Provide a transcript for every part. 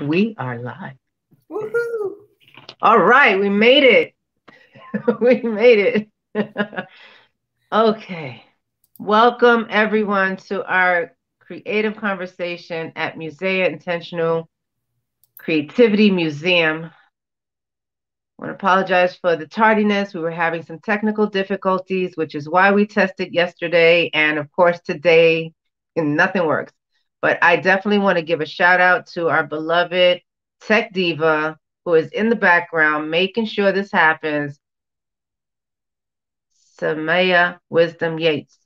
We are live. Woohoo! All right, we made it. we made it. okay. Welcome everyone to our creative conversation at Musea Intentional Creativity Museum. I want to apologize for the tardiness. We were having some technical difficulties, which is why we tested yesterday. And of course, today, nothing works. But I definitely want to give a shout out to our beloved tech diva who is in the background making sure this happens. Samaya Wisdom Yates.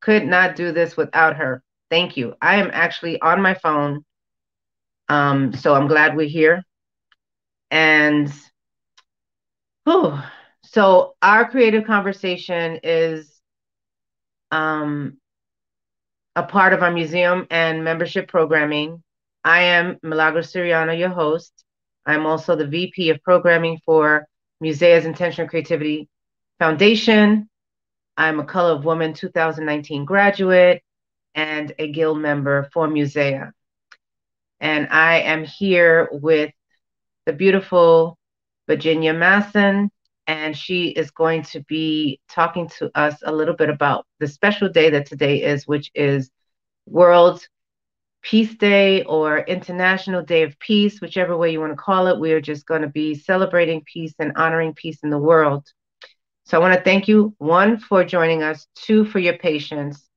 Could not do this without her. Thank you. I am actually on my phone. Um, so I'm glad we're here. And whew, so our creative conversation is um a part of our museum and membership programming. I am Milagros Suriano, your host. I'm also the VP of programming for Musea's Intentional Creativity Foundation. I'm a Color of Woman 2019 graduate and a guild member for Musea. And I am here with the beautiful Virginia Masson, and she is going to be talking to us a little bit about the special day that today is, which is World Peace Day or International Day of Peace, whichever way you want to call it. We are just going to be celebrating peace and honoring peace in the world. So I want to thank you, one, for joining us, two, for your patience,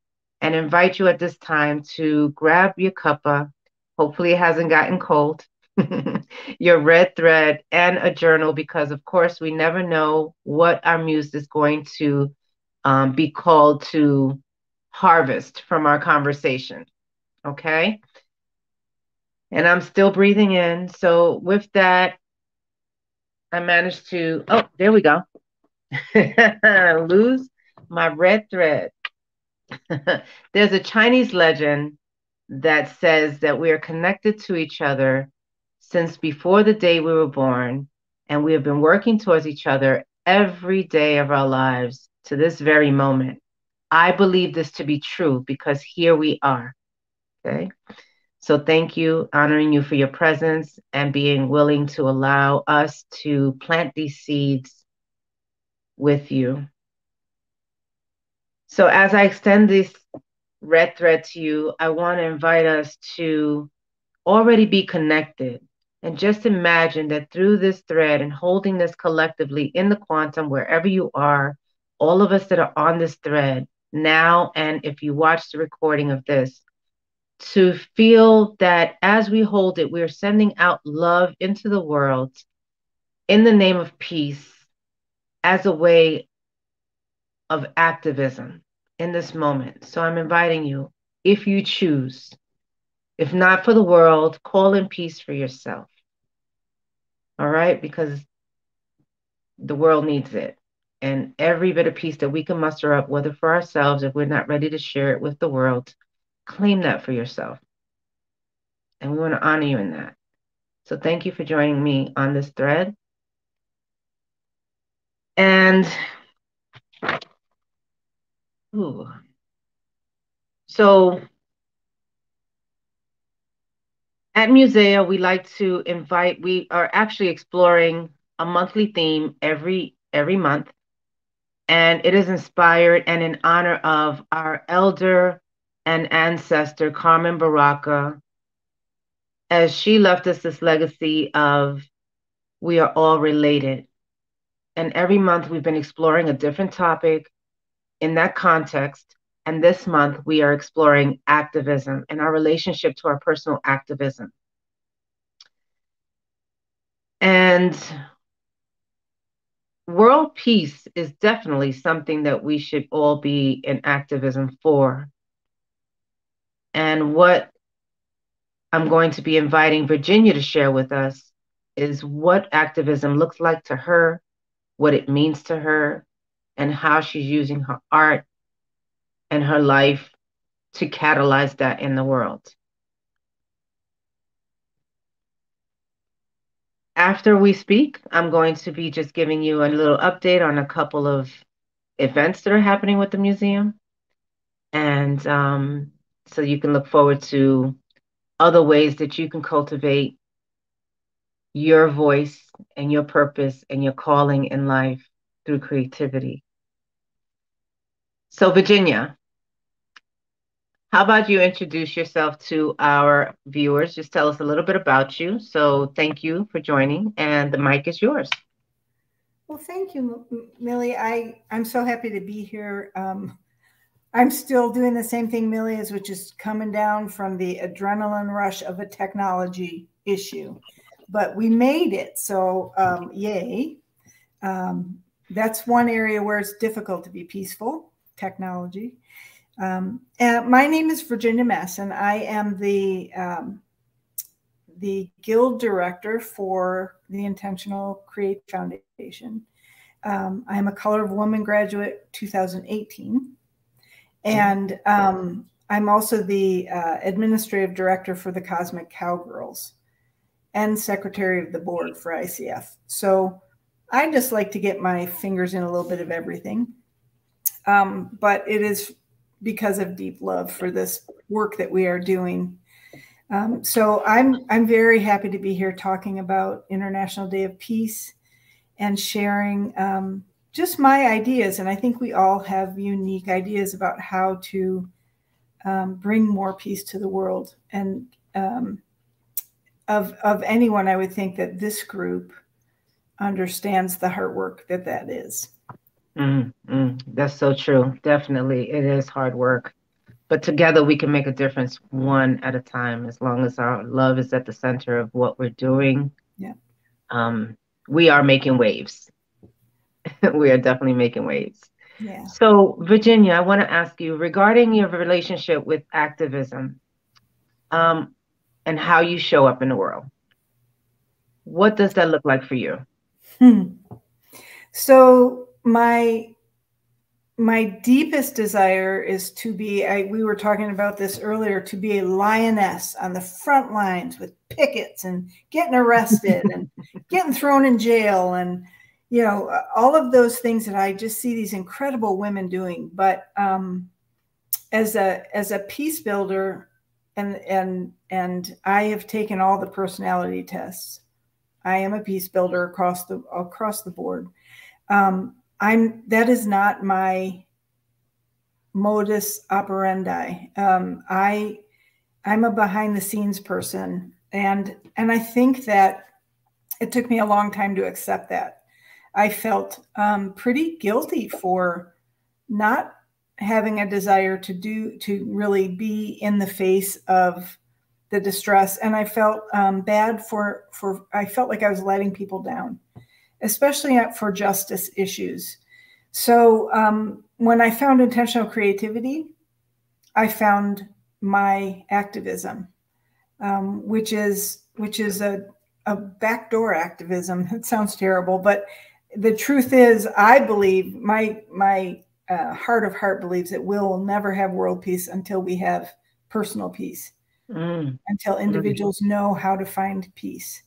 and invite you at this time to grab your cuppa. Hopefully, it hasn't gotten cold your red thread, and a journal because, of course, we never know what our muse is going to um, be called to harvest from our conversation. Okay. And I'm still breathing in. So, with that, I managed to, oh, there we go. lose my red thread. There's a Chinese legend that says that we are connected to each other since before the day we were born, and we have been working towards each other every day of our lives to this very moment. I believe this to be true because here we are. Okay. So thank you, honoring you for your presence and being willing to allow us to plant these seeds with you. So as I extend this red thread to you, I want to invite us to already be connected and just imagine that through this thread and holding this collectively in the quantum, wherever you are, all of us that are on this thread now, and if you watch the recording of this, to feel that as we hold it, we're sending out love into the world in the name of peace as a way of activism in this moment. So I'm inviting you, if you choose, if not for the world, call in peace for yourself. All right? Because the world needs it. And every bit of peace that we can muster up, whether for ourselves, if we're not ready to share it with the world, claim that for yourself. And we want to honor you in that. So thank you for joining me on this thread. And ooh, so at Musea, we like to invite, we are actually exploring a monthly theme every every month. And it is inspired and in honor of our elder and ancestor, Carmen Baraka, as she left us this legacy of we are all related. And every month we've been exploring a different topic in that context and this month, we are exploring activism and our relationship to our personal activism. And world peace is definitely something that we should all be in activism for. And what I'm going to be inviting Virginia to share with us is what activism looks like to her, what it means to her, and how she's using her art and her life to catalyze that in the world. After we speak, I'm going to be just giving you a little update on a couple of events that are happening with the museum. And um, so you can look forward to other ways that you can cultivate your voice and your purpose and your calling in life through creativity. So, Virginia, how about you introduce yourself to our viewers? Just tell us a little bit about you. So, thank you for joining, and the mic is yours. Well, thank you, Millie. I, I'm so happy to be here. Um, I'm still doing the same thing Millie is, which is coming down from the adrenaline rush of a technology issue. But we made it, so um, yay. Um, that's one area where it's difficult to be peaceful, technology. Um, and my name is Virginia Masson. I am the um, the guild director for the Intentional Create Foundation. Um, I am a Color of Woman graduate 2018. And um, I'm also the uh, administrative director for the Cosmic Cowgirls and secretary of the board for ICF. So I just like to get my fingers in a little bit of everything. Um, but it is because of deep love for this work that we are doing um, so I'm I'm very happy to be here talking about International Day of Peace and sharing um, just my ideas. And I think we all have unique ideas about how to um, bring more peace to the world. And um, of of anyone, I would think that this group understands the hard work that that is. Mm, mm, that's so true. Definitely, it is hard work. But together we can make a difference one at a time as long as our love is at the center of what we're doing. Yeah. Um, we are making waves. We are definitely making waves. Yeah. So virginia i want to ask you regarding your relationship with activism um, and how you show up in the world. What does that look like for you? Hmm. so my my deepest desire is to be I, we were talking about this earlier to be a lioness on the front lines with pickets and getting arrested and getting thrown in jail and you know all of those things that i just see these incredible women doing. But um, as a as a peace builder and and and i have taken all the personality tests. I am a peace builder across the across the board. Um, I'm that is not my modus operandi. Um, I I'm a behind the scenes person, and and I think that it took me a long time to accept that. I felt um, pretty guilty for not having a desire to do to really be in the face of the distress, and I felt um, bad for for I felt like I was letting people down especially for justice issues. So um, when I found intentional creativity, I found my activism, um, which is which is a, a backdoor activism. It sounds terrible, but the truth is, I believe my my uh, heart of heart believes that we'll never have world peace until we have personal peace, mm. until individuals mm. know how to find peace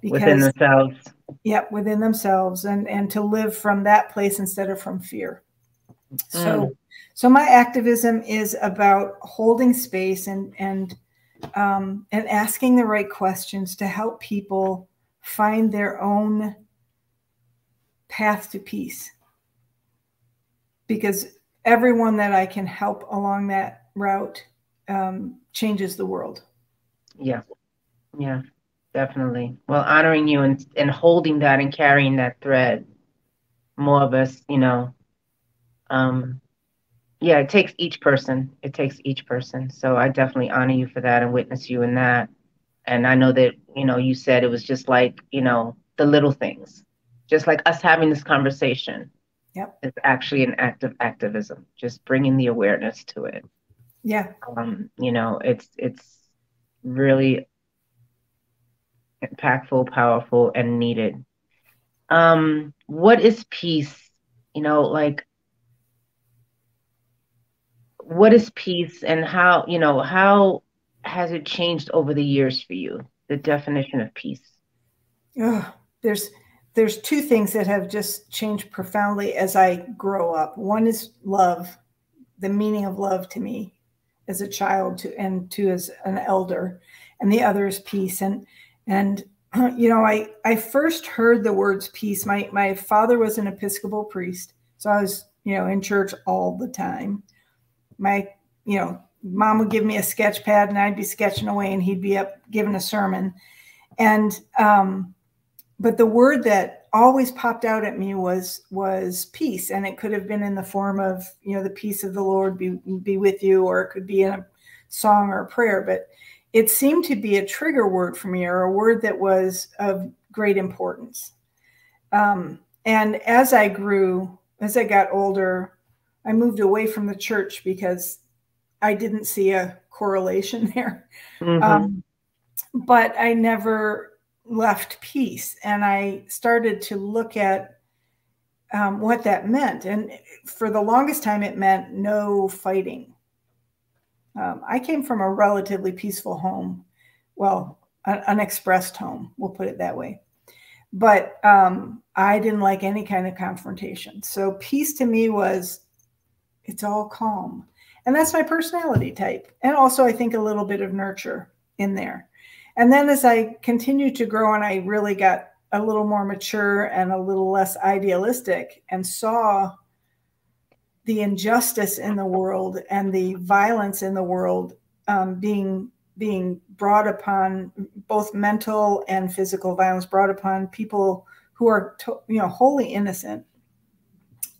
because, within themselves. Yep, within themselves, and and to live from that place instead of from fear. So, mm. so my activism is about holding space and and um, and asking the right questions to help people find their own path to peace. Because everyone that I can help along that route um, changes the world. Yeah, yeah definitely. Well, honoring you and and holding that and carrying that thread. More of us, you know. Um, yeah, it takes each person. It takes each person. So I definitely honor you for that and witness you in that. And I know that you know you said it was just like you know the little things, just like us having this conversation. Yep, it's actually an act of activism, just bringing the awareness to it. Yeah. Um, you know, it's it's really impactful, powerful, and needed. Um, what is peace? You know, like what is peace and how, you know, how has it changed over the years for you? The definition of peace. Oh, there's there's two things that have just changed profoundly as I grow up. One is love, the meaning of love to me as a child to and to as an elder, and the other is peace. And and you know, I I first heard the words peace. My my father was an Episcopal priest, so I was you know in church all the time. My you know mom would give me a sketch pad and I'd be sketching away, and he'd be up giving a sermon, and um, but the word that always popped out at me was was peace, and it could have been in the form of you know the peace of the Lord be be with you, or it could be in a song or a prayer, but it seemed to be a trigger word for me or a word that was of great importance. Um, and as I grew, as I got older, I moved away from the church because I didn't see a correlation there. Mm-hmm. Um, but I never left peace. And I started to look at um, what that meant. And for the longest time, it meant no fighting. Um, I came from a relatively peaceful home, well, an unexpressed home, we'll put it that way. But um, I didn't like any kind of confrontation. So peace to me was it's all calm. And that's my personality type. And also, I think a little bit of nurture in there. And then as I continued to grow and I really got a little more mature and a little less idealistic and saw the injustice in the world and the violence in the world um, being being brought upon both mental and physical violence brought upon people who are you know wholly innocent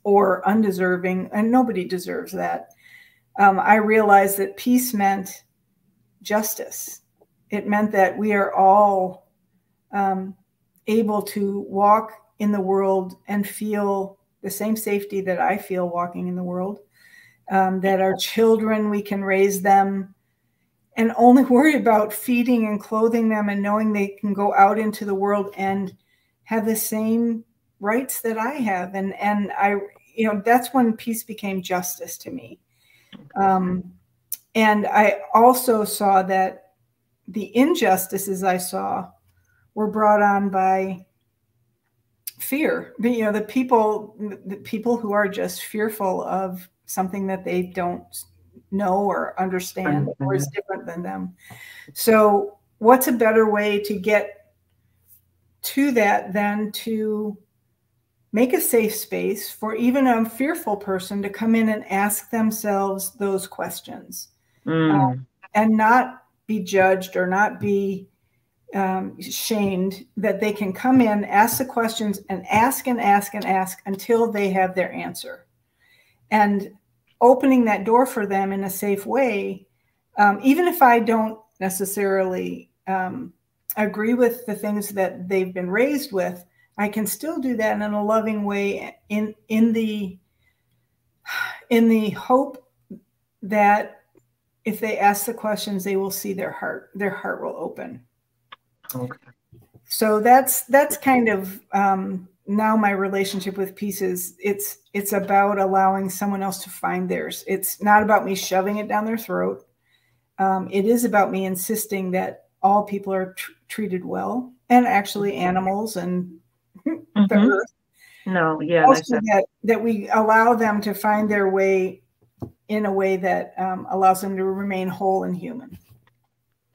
or undeserving and nobody deserves that. Um, i realized that peace meant justice. It meant that we are all um, able to walk in the world and feel the same safety that I feel walking in the world. Um, that our children, we can raise them and only worry about feeding and clothing them and knowing they can go out into the world and have the same rights that I have. And and I, you know, that's when peace became justice to me. Um, and I also saw that the injustices I saw were brought on by fear you know the people the people who are just fearful of something that they don't know or understand or is different than them. So what's a better way to get to that than to make a safe space for even a fearful person to come in and ask themselves those questions? Mm. um, and not be judged or not be um, shamed that they can come in, ask the questions, and ask and ask and ask until they have their answer. And opening that door for them in a safe way, um, even if I don't necessarily um, agree with the things that they've been raised with, I can still do that in a loving way in in the in the hope that if they ask the questions, they will see their heart, their heart will open. Okay. So that's that's kind of um, now my relationship with pieces. It's it's about allowing someone else to find theirs. It's not about me shoving it down their throat. Um, it is about me insisting that all people are tr- treated well, and actually animals and mm-hmm. the earth. No, yeah, also that that we allow them to find their way in a way that um, allows them to remain whole and human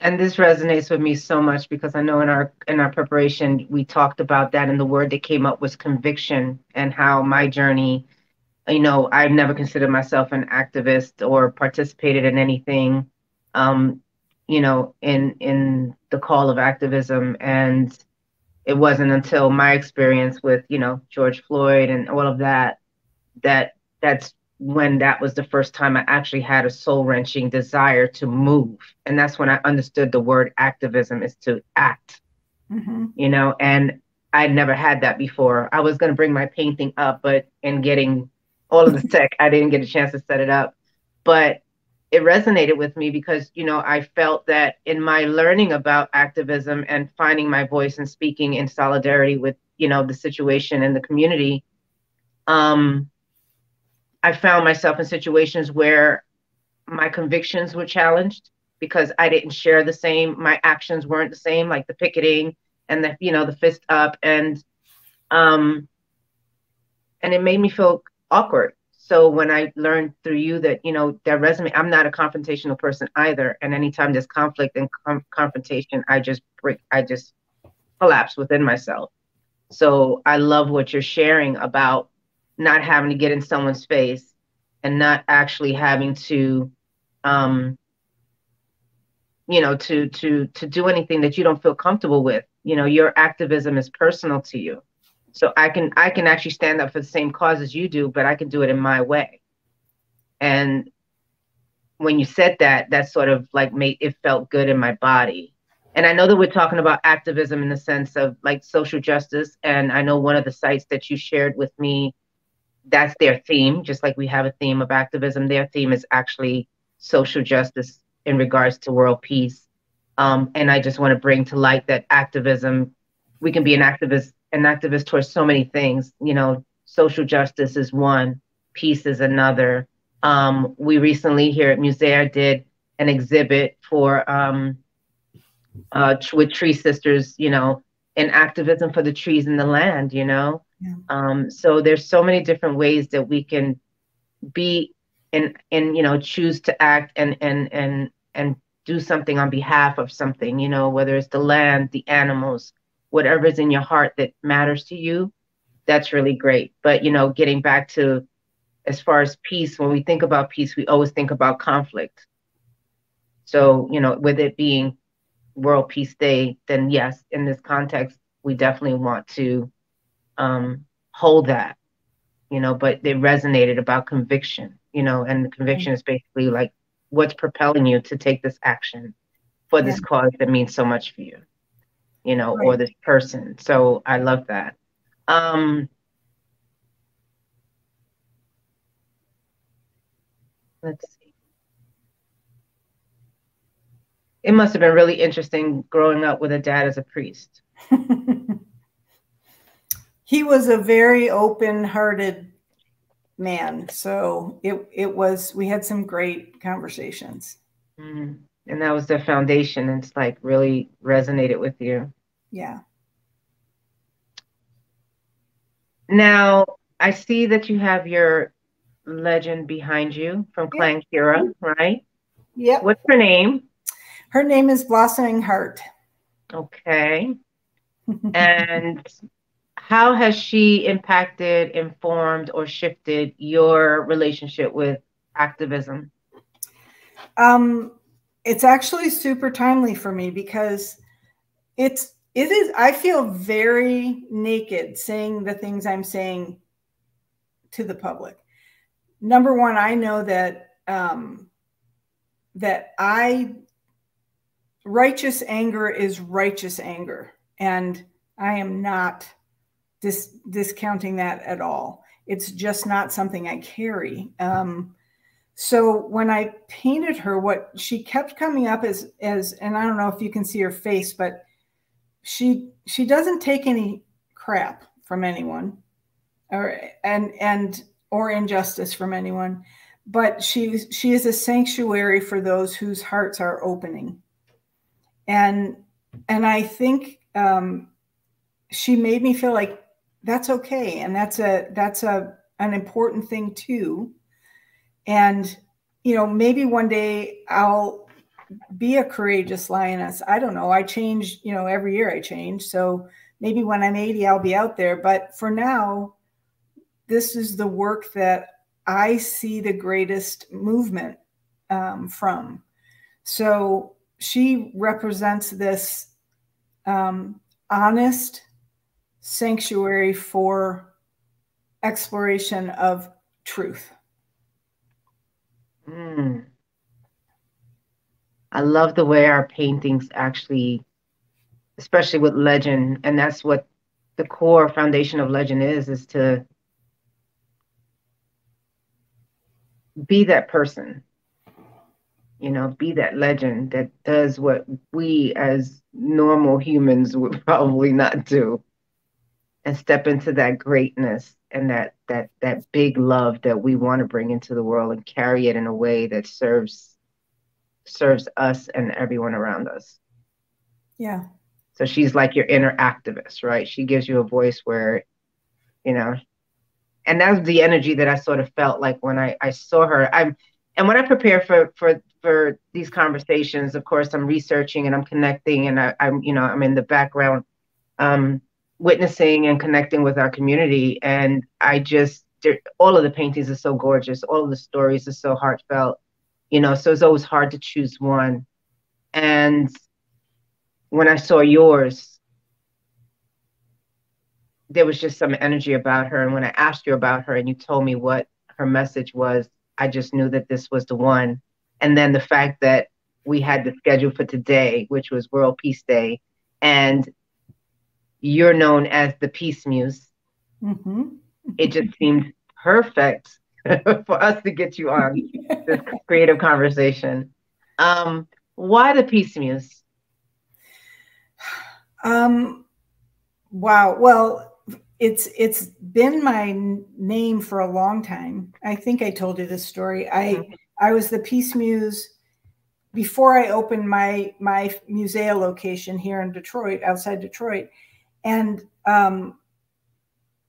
and this resonates with me so much because I know in our in our preparation we talked about that and the word that came up was conviction and how my journey you know I've never considered myself an activist or participated in anything um you know in in the call of activism. And it wasn't until my experience with you know George Floyd and all of that that that's when that was the first time I actually had a soul wrenching desire to move. And that's when I understood the word activism is to act, mm-hmm. you know, and I'd never had that before. I was going to bring my painting up, but in getting all of the tech, I didn't get a chance to set it up. But it resonated with me because, you know, I felt that in my learning about activism and finding my voice and speaking in solidarity with, you know, the situation in the community, um, I found myself in situations where my convictions were challenged because I didn't share the same, my actions weren't the same, like the picketing and the, you know, the fist up and um and it made me feel awkward. So when I learned through you that, you know, that resume, I'm not a confrontational person either. And anytime there's conflict and com- confrontation, I just break, I just collapse within myself. So I love what you're sharing about not having to get in someone's face and not actually having to um you know to to to do anything that you don't feel comfortable with. You know your activism is personal to you. So i can i can actually stand up for the same cause as you do but i can do it in my way. And when you said that that sort of like made it felt good in my body. And i know that we're talking about activism in the sense of like social justice. And i know one of the sites that you shared with me that's their theme just like we have a theme of activism their theme is actually social justice in regards to world peace. Um, and I just want to bring to light that activism, we can be an activist, an activist towards so many things. You know, social justice is one, peace is another. Um, we recently here at Musea did an exhibit for um, uh, with Tree Sisters, you know, in activism for the trees and the land, you know. Yeah. Um, so there's so many different ways that we can be and and you know choose to act and and and and do something on behalf of something you know whether it's the land the animals whatever's in your heart that matters to you that's really great but you know getting back to as far as peace when we think about peace we always think about conflict so you know with it being world peace day then yes in this context we definitely want to um, hold that you know but they resonated about conviction you know, and the conviction is basically like what's propelling you to take this action for this cause that means so much for you, you know, right. or this person. So I love that. Um, let's see. It must have been really interesting growing up with a dad as a priest. he was a very open-hearted man. So it it was we had some great conversations. Mm. And that was the foundation. And it's like really resonated with you. Yeah. Now I see that you have your legend behind you from Clan Kira, right? Yeah. What's her name? Her name is Blossoming Heart. Okay. and how has she impacted, informed, or shifted your relationship with activism? Um, it's actually super timely for me because it's it is I feel very naked saying the things I'm saying to the public. Number one, I know that um, that I righteous anger is righteous anger, and I am not dis- discounting that at all. It's just not something I carry. Um, so when I painted her, what she kept coming up as as, and I don't know if you can see her face, but she she doesn't take any crap from anyone, or and and or injustice from anyone, but she she is a sanctuary for those whose hearts are opening, and and I think um, she made me feel like that's okay and that's a that's a an important thing too. And you know maybe one day i'll be a courageous lioness. I don't know. I change you know every year i change. So maybe when i'm 80 i'll be out there. But for now this is the work that i see the greatest movement um, from. So she represents this um, honest sanctuary for exploration of truth. Mm. I love the way our paintings actually, especially with legend, and that's what the core foundation of legend is, is to be that person, you know, be that legend that does what we as normal humans would probably not do and step into that greatness and that that that big love that we want to bring into the world and carry it in a way that serves serves us and everyone around us. Yeah. So she's like your inner activist, right? She gives you a voice where, you know, and that's the energy that I sort of felt like when I, I saw her. I'm and when I prepare for for for these conversations, of course, I'm researching and I'm connecting and I, I'm, you know, I'm in the background um, witnessing and connecting with our community. And I just, all of the paintings are so gorgeous. All of the stories are so heartfelt, you know, so it's always hard to choose one. And when I saw yours, there was just some energy about her. And when I asked you about her and you told me what her message was, I just knew that this was the one. And then the fact that we had the schedule for today, which was World Peace Day, and you're known as the Peace Muse. Mm-hmm. it just seemed perfect for us to get you on this creative conversation. Um, why the Peace Muse? Um, wow. Well, it's it's been my name for a long time. I think I told you this story. I mm-hmm. I was the Peace Muse before I opened my my musea location here in Detroit, outside Detroit, and um,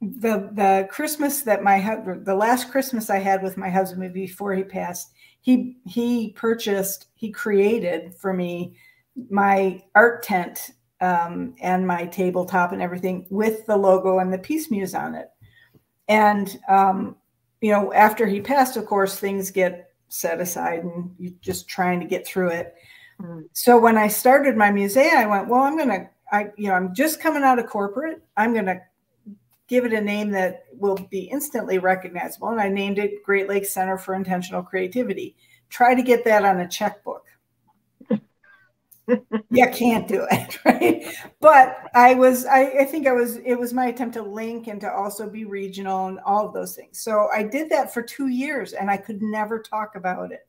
the the Christmas that my the last Christmas I had with my husband before he passed, he he purchased he created for me my art tent um, and my tabletop and everything with the logo and the Peace Muse on it. And um, you know, after he passed, of course, things get set aside and you're just trying to get through it. Mm-hmm. So when I started my museum, I went, well, I'm going to, I, you know, I'm just coming out of corporate. I'm going to give it a name that will be instantly recognizable. And I named it Great Lakes Center for Intentional Creativity. Try to get that on a checkbook you can't do it right but i was I, I think i was it was my attempt to link and to also be regional and all of those things so i did that for two years and i could never talk about it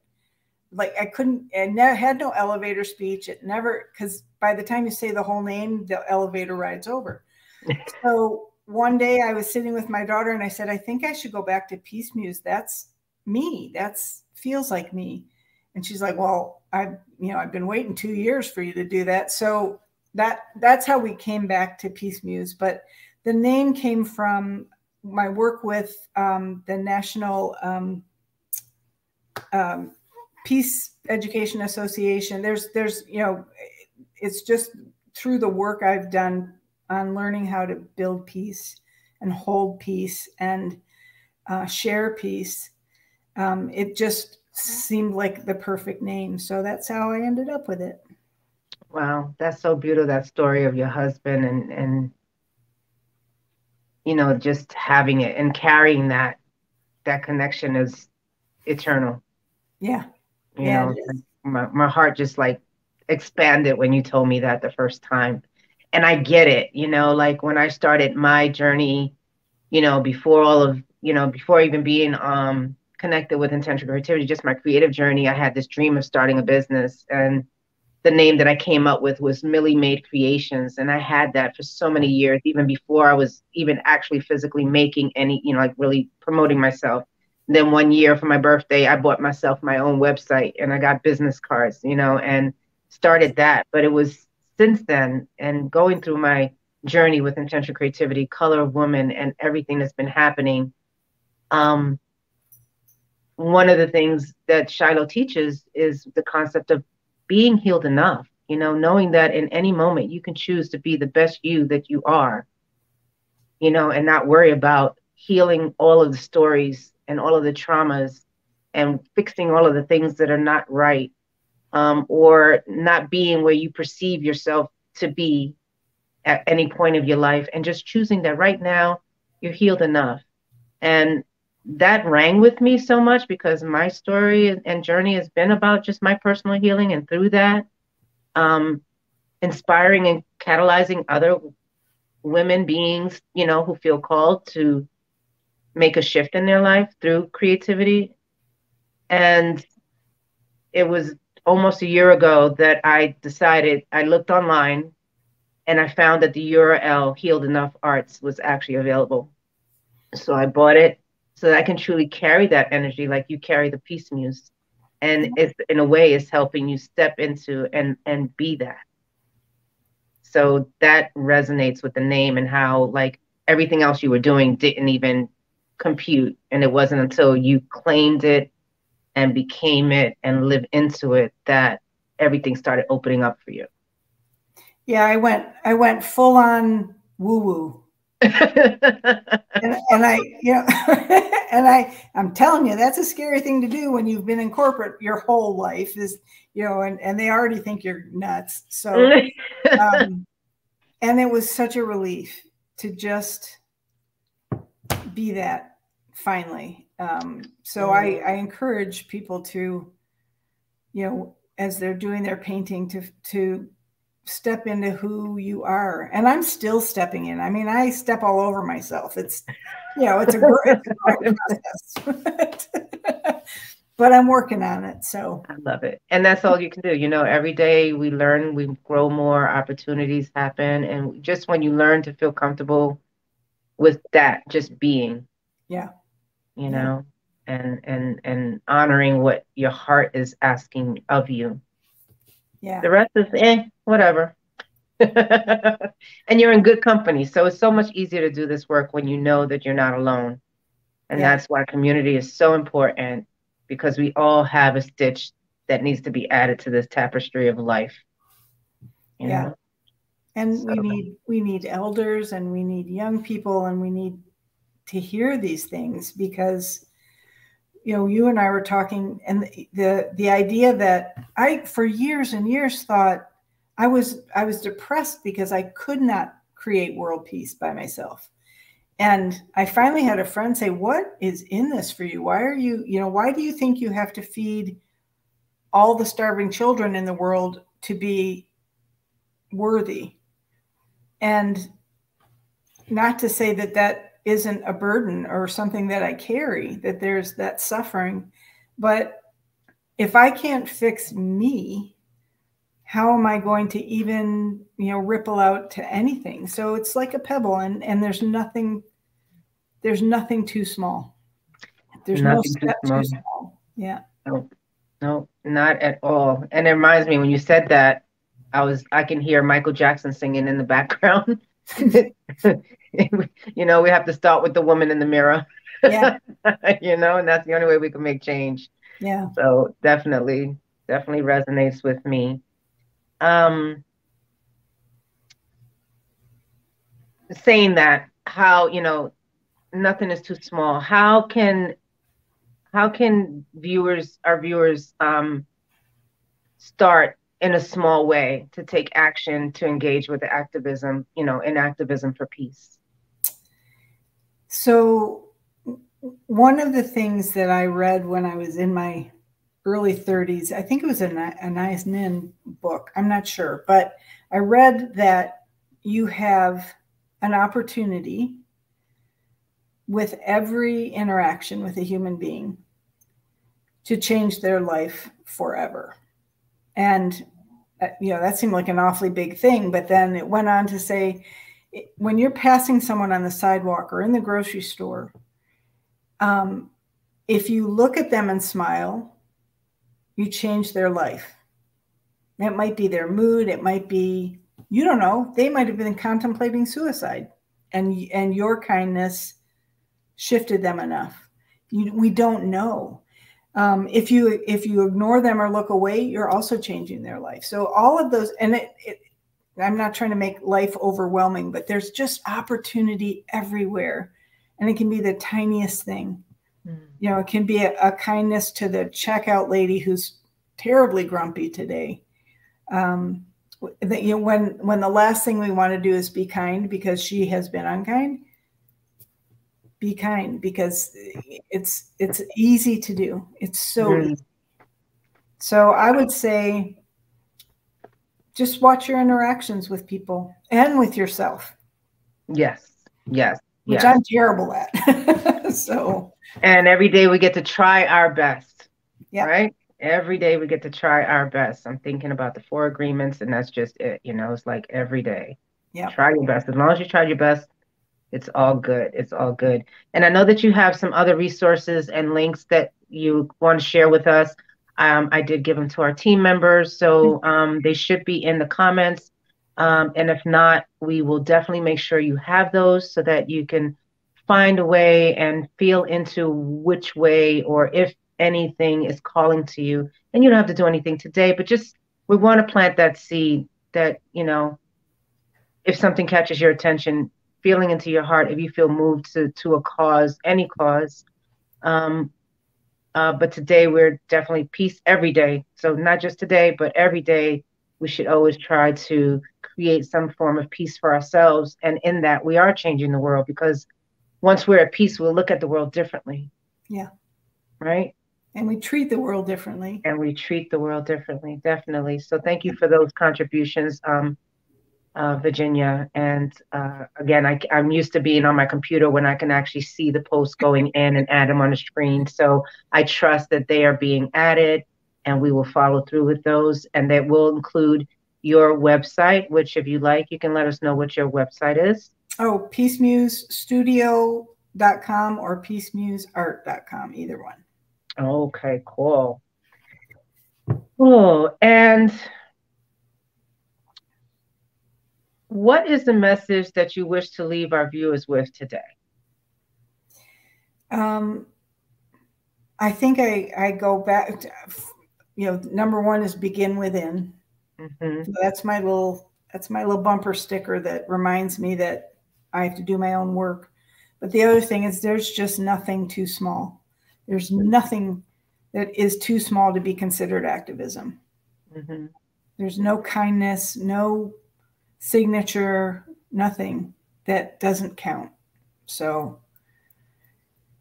like i couldn't i never had no elevator speech it never because by the time you say the whole name the elevator rides over so one day i was sitting with my daughter and i said i think i should go back to peace muse that's me that's feels like me and she's like well I've, you know, I've been waiting two years for you to do that. So that that's how we came back to Peace Muse. But the name came from my work with um, the National um, um, Peace Education Association. There's, there's, you know, it's just through the work I've done on learning how to build peace and hold peace and uh, share peace. Um, it just seemed like the perfect name. So that's how I ended up with it. Wow, that's so beautiful that story of your husband and and you know just having it and carrying that that connection is eternal. Yeah. You yeah, know, my my heart just like expanded when you told me that the first time. And I get it, you know, like when I started my journey, you know, before all of, you know, before even being um connected with intentional creativity, just my creative journey. I had this dream of starting a business, and the name that I came up with was Millie Made Creations, and I had that for so many years, even before I was even actually physically making any, you know, like really promoting myself. Then one year for my birthday, I bought myself my own website, and I got business cards, you know, and started that. But it was since then, and going through my journey with intentional creativity, color of woman, and everything that's been happening. Um, one of the things that Shiloh teaches is the concept of being healed enough, you know, knowing that in any moment you can choose to be the best you that you are, you know, and not worry about healing all of the stories and all of the traumas and fixing all of the things that are not right um, or not being where you perceive yourself to be at any point of your life and just choosing that right now you're healed enough. And that rang with me so much because my story and journey has been about just my personal healing and through that um, inspiring and catalyzing other women beings you know who feel called to make a shift in their life through creativity and it was almost a year ago that i decided i looked online and i found that the url healed enough arts was actually available so i bought it so that I can truly carry that energy like you carry the peace muse. And mm-hmm. it's in a way it's helping you step into and and be that. So that resonates with the name and how like everything else you were doing didn't even compute. And it wasn't until you claimed it and became it and lived into it that everything started opening up for you. Yeah, I went I went full on woo woo. and, and, I, you know, and I, I'm telling you, that's a scary thing to do when you've been in corporate your whole life. Is you know, and and they already think you're nuts. So, um, and it was such a relief to just be that finally. Um, so I. I encourage people to, you know, as they're doing their painting, to to step into who you are. And I'm still stepping in. I mean, I step all over myself. It's, you know, it's a great, process. but I'm working on it. So I love it. And that's all you can do. You know, every day we learn, we grow more, opportunities happen. And just when you learn to feel comfortable with that, just being. Yeah. You know, and and and honoring what your heart is asking of you yeah. The rest is eh, whatever. and you're in good company. So it's so much easier to do this work when you know that you're not alone. And yeah. that's why community is so important because we all have a stitch that needs to be added to this tapestry of life. yeah. Know? And so. we need we need elders and we need young people and we need to hear these things because you know, you and I were talking, and the the idea that I, for years and years, thought I was I was depressed because I could not create world peace by myself. And I finally had a friend say, "What is in this for you? Why are you, you know, why do you think you have to feed all the starving children in the world to be worthy?" And not to say that that isn't a burden or something that I carry, that there's that suffering. But if I can't fix me, how am I going to even, you know, ripple out to anything? So it's like a pebble and and there's nothing there's nothing too small. There's nothing no step too small. too small. Yeah. No, no, not at all. And it reminds me when you said that, I was I can hear Michael Jackson singing in the background. you know, we have to start with the woman in the mirror. Yeah. you know, and that's the only way we can make change. Yeah. So definitely, definitely resonates with me. Um, saying that, how you know, nothing is too small. How can, how can viewers, our viewers, um, start in a small way to take action to engage with activism, you know, in activism for peace? So, one of the things that I read when I was in my early 30s, I think it was a, Anais Nin book, I'm not sure, but I read that you have an opportunity with every interaction with a human being to change their life forever. And, uh, you know, that seemed like an awfully big thing. But then it went on to say, when you're passing someone on the sidewalk or in the grocery store, um, if you look at them and smile, you change their life. It might be their mood. It might be, you don't know, they might have been contemplating suicide and, and your kindness shifted them enough. You, we don't know. Um, if you if you ignore them or look away, you're also changing their life. So all of those, and it, it, I'm not trying to make life overwhelming, but there's just opportunity everywhere, and it can be the tiniest thing. Mm. You know, it can be a, a, kindness to the checkout lady who's terribly grumpy today. Um, that you know, when when the last thing we want to do is be kind because she has been unkind be kind because it's it's easy to do. It's so mm. easy. So I would say just watch your interactions with people and with yourself. Yes. Yes. Which yes. I'm terrible at. so and every day we get to try our best. Yeah. Right? Every day we get to try our best. I'm thinking about the four agreements and that's just it. You know, it's like every day. Yeah. Try your best. As long as you try your best, it's all good. It's all good. And I know that you have some other resources and links that you want to share with us. Um, I did give them to our team members, so mm-hmm. um, they should be in the comments. Um, and if not, we will definitely make sure you have those so that you can find a way and feel into which way or if anything is calling to you. And you don't have to do anything today, but just we want to plant that seed that, you know, if something catches your attention, feeling into your heart, if you feel moved to to a cause, any cause. Um, uh, but today we're definitely peace every day. So not just today, but every day we should always try to create some form of peace for ourselves. And in that, we are changing the world because once we're at peace, we'll look at the world differently. Yeah. Right. And we treat the world differently. And we treat the world differently, definitely. So thank you for those contributions, um, uh, Virginia. And uh, again, I, I'm used to being on my computer when I can actually see the posts going in and add them on the screen. So I trust that they are being added and we will follow through with those. And that will include your website, which if you like, you can let us know what your website is. Oh, peacemusestudio.com or peacemuseart.com, either one. Okay, cool. Cool. And what is the message that you wish to leave our viewers with today? Um, I think I, I go back, to, you know, number one is begin within. Mm-hmm. So that's my little that's my little bumper sticker that reminds me that I have to do my own work. But the other thing is there's just nothing too small. There's nothing that is too small to be considered activism. Mm-hmm. There's no kindness, no signature, nothing that doesn't count. So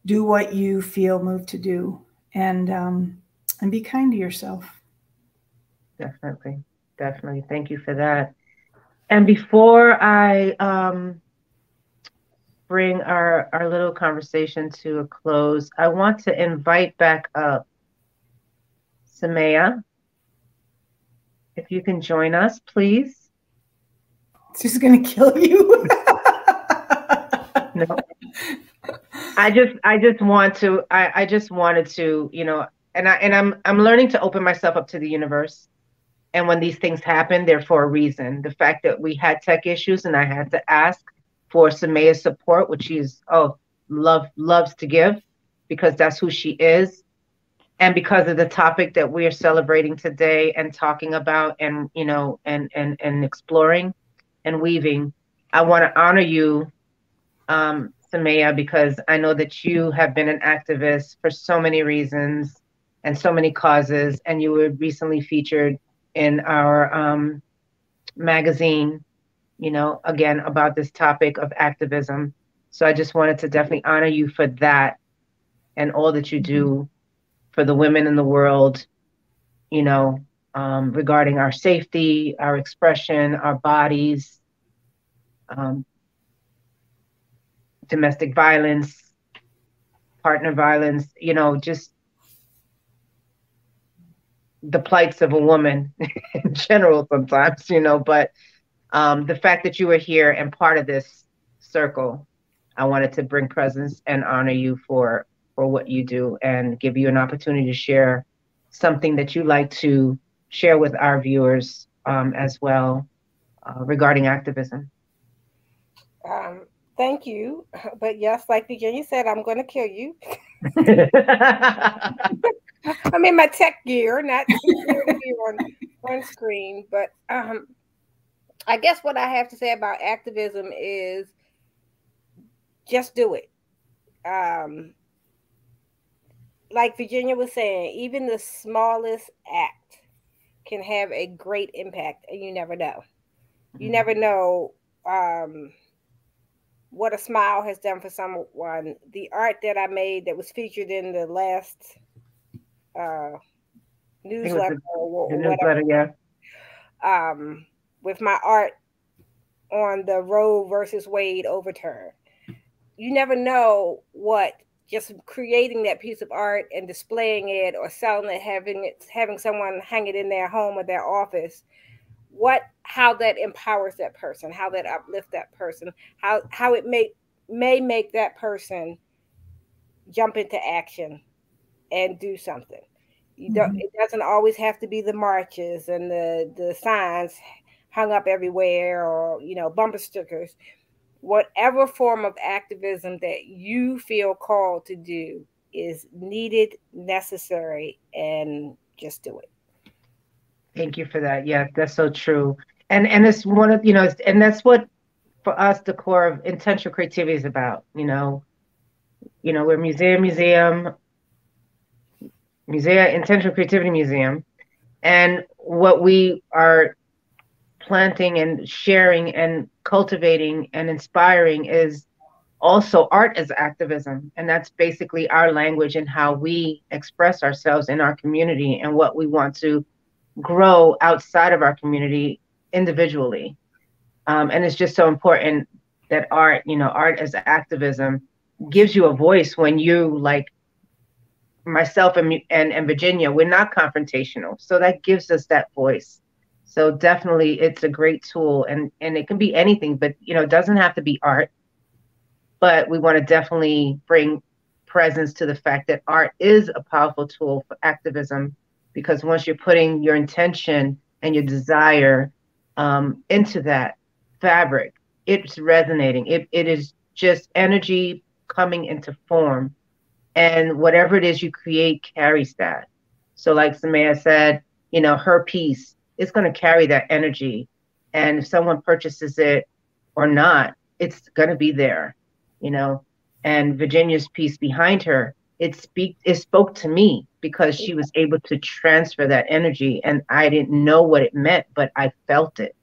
do what you feel moved to do and um, and be kind to yourself. Definitely definitely. Thank you for that. And before I um, bring our, our little conversation to a close, I want to invite back up Samaya. If you can join us, please. She's going to kill you. no. I just I just want to I, I just wanted to, you know, and I and I'm I'm learning to open myself up to the universe and when these things happen, they're for a reason. The fact that we had tech issues and I had to ask for Samaya's support, which she's oh love loves to give because that's who she is. And because of the topic that we are celebrating today and talking about and you know and and and exploring and weaving, I want to honor you, um, Samaya, because I know that you have been an activist for so many reasons and so many causes, and you were recently featured in our um, magazine, you know, again, about this topic of activism. So I just wanted to definitely honor you for that and all that you do for the women in the world, you know, um, regarding our safety, our expression, our bodies, um, domestic violence, partner violence, you know, just the plights of a woman in general sometimes, you know, but um, the fact that you were here and part of this circle, I wanted to bring presence and honor you for for what you do and give you an opportunity to share something that you like to share with our viewers um, as well uh, regarding activism. Um, thank you. But yes, like Virginia said, I'm going to kill you. I'm in my tech gear, not on one screen. But um, I guess what I have to say about activism is just do it. Um, like Virginia was saying, even the smallest act can have a great impact, and you never know. You mm-hmm. never know um, what a smile has done for someone. The art that I made that was featured in the last uh, newsletter or, newsletter, yeah. Um, with my art on the Roe versus Wade overturn. You never know what just creating that piece of art and displaying it or selling it, having it, having someone hang it in their home or their office, what how that empowers that person, how that uplifts that person, how how it may may make that person jump into action and do something. You don't. Mm-hmm. It doesn't always have to be the marches and the the signs hung up everywhere, or you know, bumper stickers. Whatever form of activism that you feel called to do is needed, necessary, and just do it. Thank you for that. Yeah, that's so true. And and it's one of you know, and that's what for us the core of intentional creativity is about. You know, you know, we're museum, museum, museum, intentional creativity museum, and what we are planting and sharing and cultivating and inspiring is also art as activism. And that's basically our language and how we express ourselves in our community and what we want to grow outside of our community individually. Um, and it's just so important that art you know art as activism gives you a voice when you like myself and, and and virginia we're not confrontational. So that gives us that voice so definitely it's a great tool and and it can be anything but you know it doesn't have to be art. But we want to definitely bring presence to the fact that art is a powerful tool for activism because once you're putting your intention and your desire um, into that fabric it's resonating. It, it is just energy coming into form and whatever it is you create carries that. So like samaya said you know her piece is going to carry that energy. And if someone purchases it or not it's going to be there you know? And virginia's piece behind her it speak it spoke to me because she was able to transfer that energy and i didn't know what it meant but i felt it.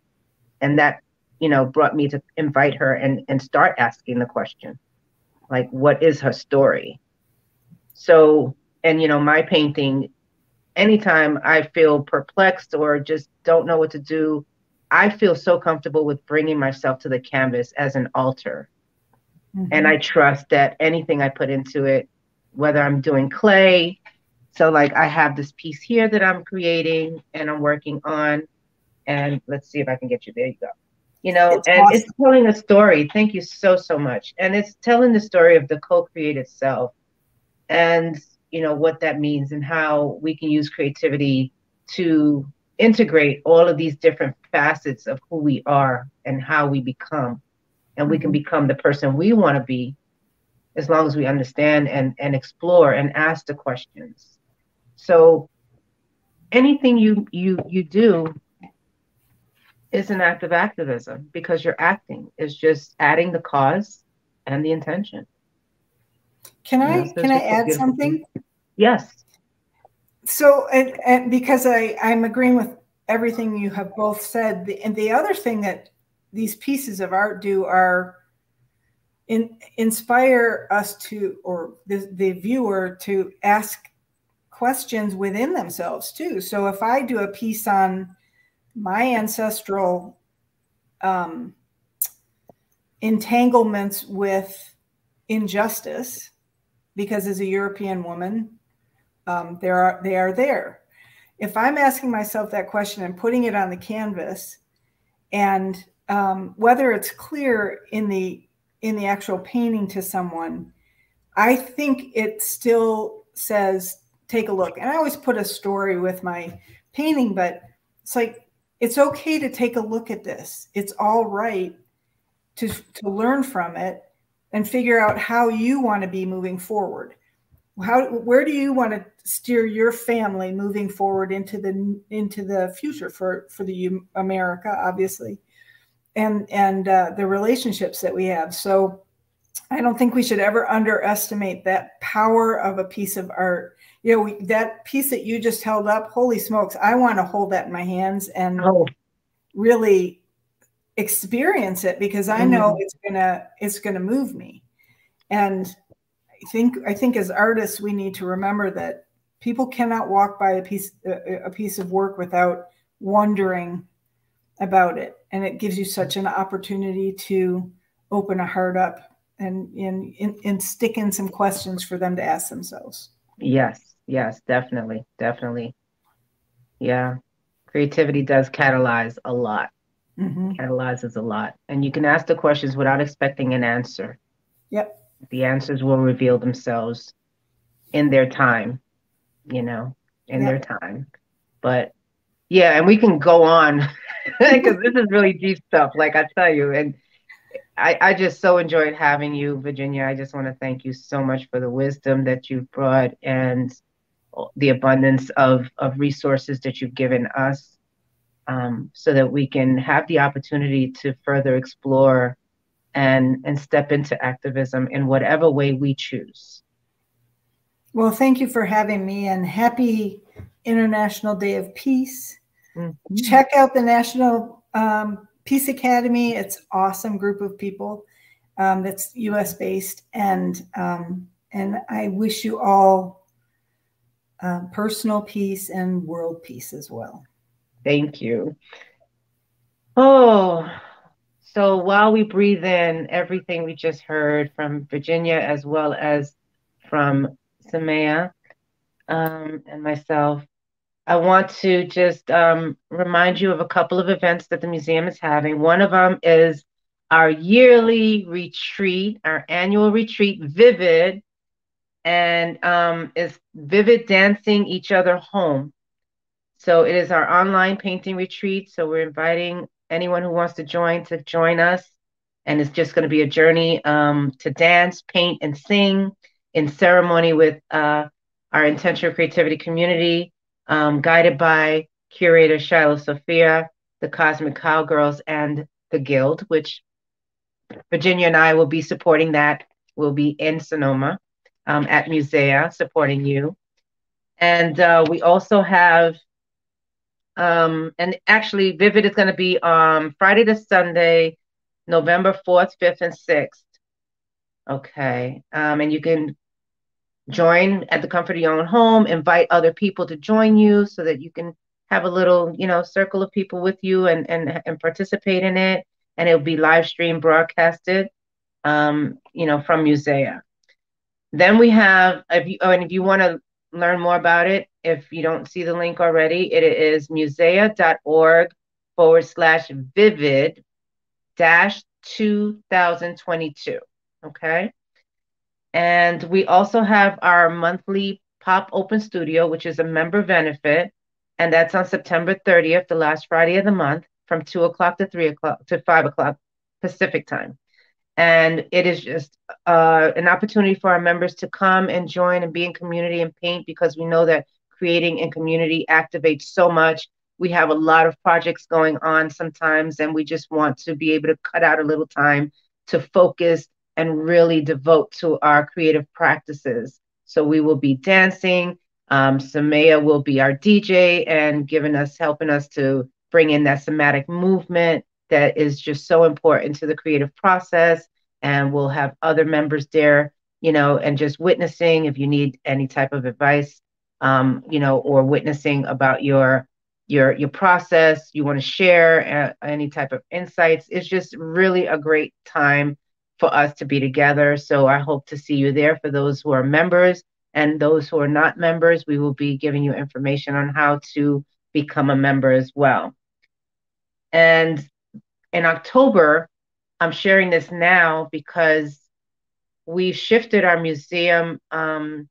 And that you know brought me to invite her and and start asking the question like what is her story? So and you know my painting anytime i feel perplexed or just don't know what to do i feel so comfortable with bringing myself to the canvas as an altar. Mm-hmm. and i trust that anything i put into it whether i'm doing clay so like i have this piece here that i'm creating and i'm working on and let's see if i can get you there you go. You know it's and awesome. it's telling a story. Thank you so so much. And it's telling the story of the co-created self. And you know what that means and how we can use creativity to integrate all of these different facets of who we are and how we become and we can mm-hmm. become the person we want to be as long as we understand and and explore and ask the questions so anything you you you do is an act of activism because you're acting is just adding the cause and the intention. Can I yes, can I add something? Yes. So and, and because I I'm agreeing with everything you have both said, the, and the other thing that these pieces of art do are in, inspire us to or the, the viewer to ask questions within themselves too. So if I do a piece on my ancestral um, entanglements with injustice, because as a European woman, um, there are they are there. If I'm asking myself that question and putting it on the canvas, and um, whether it's clear in the in the actual painting to someone, I think it still says, take a look. And I always put a story with my painting, but it's like it's okay to take a look at this. It's all right to, to learn from it and figure out how you want to be moving forward. How, where do you want to steer your family moving forward into the into the future for for the America, obviously, and and uh, the relationships that we have. So, I don't think we should ever underestimate that power of a piece of art you know, we, that piece that you just held up, holy smokes, I want to hold that in my hands and oh. really experience it because I know mm. it's gonna it's gonna move me. And I think I think as artists we need to remember that people cannot walk by a piece a, piece of work without wondering about it, and it gives you such an opportunity to open a heart up and and, and, and stick in some questions for them to ask themselves. Yes, yes, definitely, definitely. Yeah, creativity does catalyze a lot. Mm-hmm. Catalyzes a lot, and you can ask the questions without expecting an answer. Yep. The answers will reveal themselves in their time, you know, in yep. their time. But yeah, and we can go on because this is really deep stuff, like I tell you. And I, I just so enjoyed having you, Virginia. I just want to thank you so much for the wisdom that you've brought and the abundance of, of resources that you've given us um, so that we can have the opportunity to further explore and and step into activism in whatever way we choose. Well, thank you for having me and happy International Day of Peace. Mm-hmm. Check out the National um, Peace Academy. It's awesome group of people um, that's U.S. based, and um, and I wish you all uh, personal peace and world peace as well. Thank you. Oh, so while we breathe in everything we just heard from Virginia as well as from Samaya um, and myself, I want to just um, remind you of a couple of events that the museum is having. One of them is our yearly retreat, our annual retreat, Vivid, and um, is Vivid Dancing Each Other Home. So it is our online painting retreat. So we're inviting anyone who wants to join to join us. And it's just going to be a journey um, to dance, paint, and sing in ceremony with uh, our intentional creativity community, um, guided by curator Shiloh Sophia, the Cosmic Cowgirls, and the Guild, which Virginia and I will be supporting that. We'll be in Sonoma um, at Musea supporting you. And uh, we also have um, and actually, Vivid is going to be um, Friday to Sunday, November 4th, 5th, and 6th. Okay. Um, and you can join at the comfort of your own home, invite other people to join you so that you can have a little, you know, circle of people with you and and, and participate in it. And it'll be live stream broadcasted, um, you know, from Musea. Then we have, if you, oh, and if you want to learn more about it, if you don't see the link already, it is musea.org forward slash vivid dash 2022. Okay. And we also have our monthly Pop Open Studio, which is a member benefit. And that's on September 30th, the last Friday of the month, from 2 o'clock to 3 o'clock to 5 o'clock Pacific time. And it is just uh, an opportunity for our members to come and join and be in community and paint because we know that creating in community activates so much. We have a lot of projects going on sometimes, and we just want to be able to cut out a little time to focus and really devote to our creative practices. So we will be dancing. Um, Samaya will be our DJ and giving us, helping us to bring in that somatic movement that is just so important to the creative process. And we'll have other members there, you know, and just witnessing if you need any type of advice um, you know, or witnessing about your your your process, you want to share uh, any type of insights. It's just really a great time for us to be together. So I hope to see you there for those who are members and those who are not members. We will be giving you information on how to become a member as well. And in October, I'm sharing this now because we've shifted our museum um,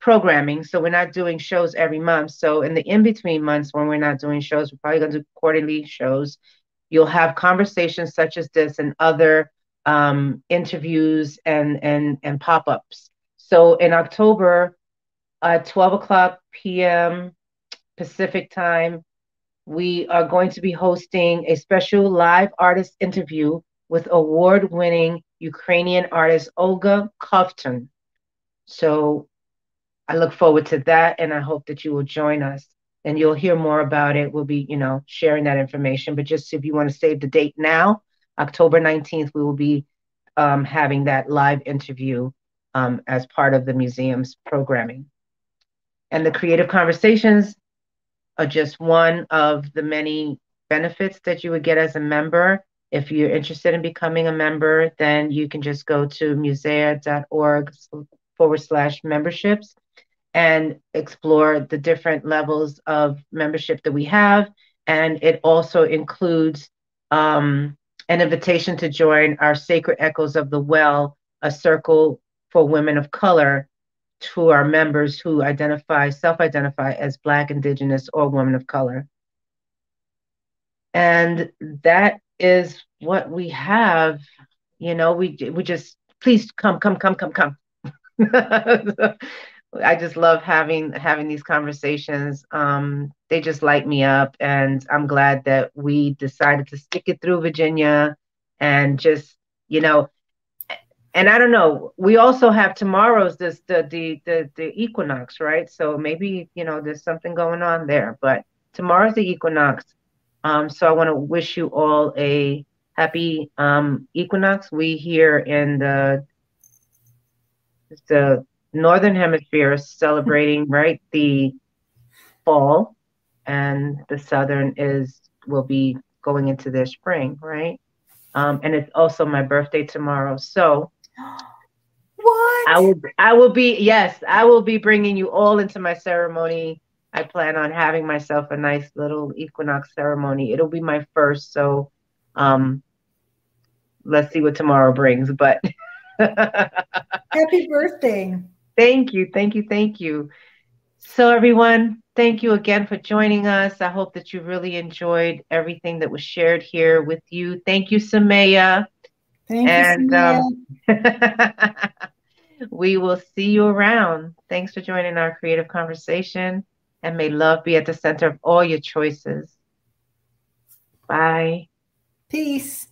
programming. So we're not doing shows every month. So in the in between months when we're not doing shows, we're probably going to do quarterly shows. You'll have conversations such as this and other um, interviews and and and pop ups. So in October, at 12 o'clock p.m. Pacific time, we are going to be hosting a special live artist interview with award winning Ukrainian artist Olga Kovtun. So I look forward to that and I hope that you will join us and you'll hear more about it. We'll be, you know, sharing that information. But just if you want to save the date now, October 19th, we will be um, having that live interview um, as part of the museum's programming. And the creative conversations are just one of the many benefits that you would get as a member. If you're interested in becoming a member, then you can just go to musea.org forward slash memberships and explore the different levels of membership that we have. And it also includes um, an invitation to join our Sacred Echoes of the Well, a circle for women of color to our members who identify, self identify as Black, Indigenous, or women of color. And that is what we have. You know, we we just please come, come, come, come, come. I just love having having these conversations. Um, they just light me up, and I'm glad that we decided to stick it through Virginia and just you know. And I don't know. We also have tomorrow's this the the the the equinox, right? So maybe you know there's something going on there. But tomorrow's the equinox. Um, so I want to wish you all a happy um, equinox. We here in the the northern hemisphere is celebrating right the fall, and the southern is will be going into their spring, right? Um, and it's also my birthday tomorrow, so. What? I will. I will be. Yes, I will be bringing you all into my ceremony. I plan on having myself a nice little equinox ceremony. It'll be my first, so um, let's see what tomorrow brings. But happy birthday! Thank you, thank you, thank you. So everyone, thank you again for joining us. I hope that you really enjoyed everything that was shared here with you. Thank you, Samaya. Thank and, you. Um, we will see you around. Thanks for joining our creative conversation. And may love be at the center of all your choices. Bye. Peace.